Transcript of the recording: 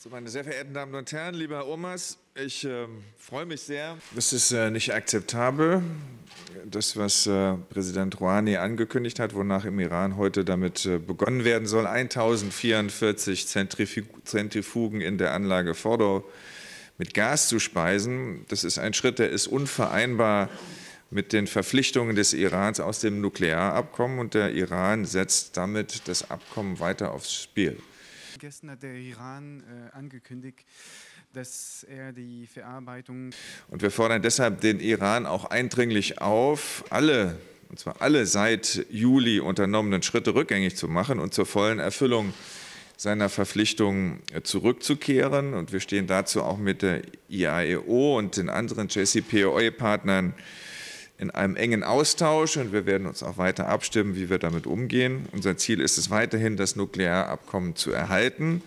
So, meine sehr verehrten Damen und Herren, lieber Omas, ich äh, freue mich sehr. Es ist äh, nicht akzeptabel, das, was äh, Präsident Rouhani angekündigt hat, wonach im Iran heute damit äh, begonnen werden soll, 1044 Zentrifugen in der Anlage Fordow mit Gas zu speisen. Das ist ein Schritt, der ist unvereinbar mit den Verpflichtungen des Irans aus dem Nuklearabkommen und der Iran setzt damit das Abkommen weiter aufs Spiel. Gestern hat der Iran äh, angekündigt, dass er die Verarbeitung. Und wir fordern deshalb den Iran auch eindringlich auf, alle, und zwar alle seit Juli unternommenen Schritte rückgängig zu machen und zur vollen Erfüllung seiner Verpflichtungen äh, zurückzukehren. Und wir stehen dazu auch mit der IAEO und den anderen JCPOA-Partnern in einem engen Austausch und wir werden uns auch weiter abstimmen, wie wir damit umgehen. Unser Ziel ist es weiterhin, das Nuklearabkommen zu erhalten.